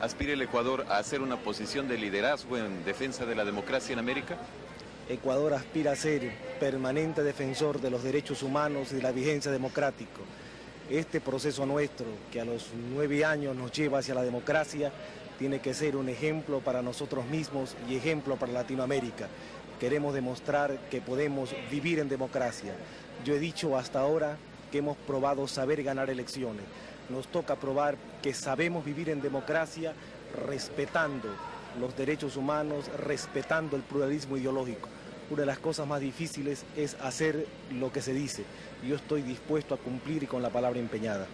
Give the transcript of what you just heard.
aspira el Ecuador a hacer una posición de liderazgo en defensa de la democracia en América? Ecuador aspira a ser permanente defensor de los derechos humanos y de la vigencia democrática. Este proceso nuestro, que a los nueve años nos lleva hacia la democracia, tiene que ser un ejemplo para nosotros mismos y ejemplo para Latinoamérica. Queremos demostrar que podemos vivir en democracia. Yo he dicho hasta ahora que hemos probado saber ganar elecciones. Nos toca probar que sabemos vivir en democracia respetando los derechos humanos, respetando el pluralismo ideológico. Una de las cosas más difíciles es hacer lo que se dice. Yo estoy dispuesto a cumplir con la palabra empeñada.